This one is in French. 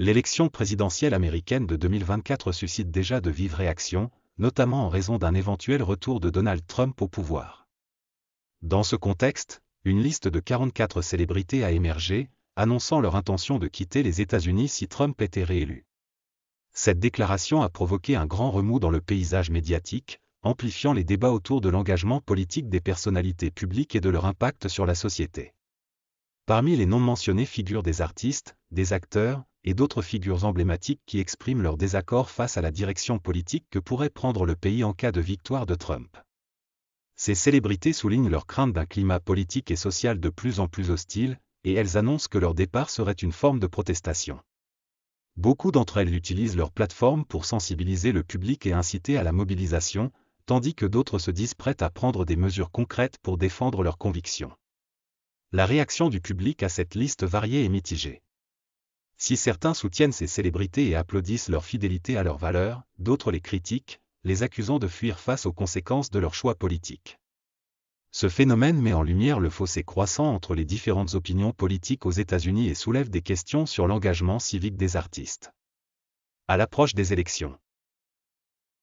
L'élection présidentielle américaine de 2024 suscite déjà de vives réactions, notamment en raison d'un éventuel retour de Donald Trump au pouvoir. Dans ce contexte, une liste de 44 célébrités a émergé, annonçant leur intention de quitter les États-Unis si Trump était réélu. Cette déclaration a provoqué un grand remous dans le paysage médiatique, amplifiant les débats autour de l'engagement politique des personnalités publiques et de leur impact sur la société. Parmi les noms mentionnés figurent des artistes, des acteurs, et d'autres figures emblématiques qui expriment leur désaccord face à la direction politique que pourrait prendre le pays en cas de victoire de Trump. Ces célébrités soulignent leur crainte d'un climat politique et social de plus en plus hostile, et elles annoncent que leur départ serait une forme de protestation. Beaucoup d'entre elles utilisent leur plateforme pour sensibiliser le public et inciter à la mobilisation, tandis que d'autres se disent prêtes à prendre des mesures concrètes pour défendre leurs convictions. La réaction du public à cette liste variée est mitigée. Si certains soutiennent ces célébrités et applaudissent leur fidélité à leurs valeurs, d'autres les critiquent, les accusant de fuir face aux conséquences de leurs choix politiques. Ce phénomène met en lumière le fossé croissant entre les différentes opinions politiques aux États-Unis et soulève des questions sur l'engagement civique des artistes. À l'approche des élections.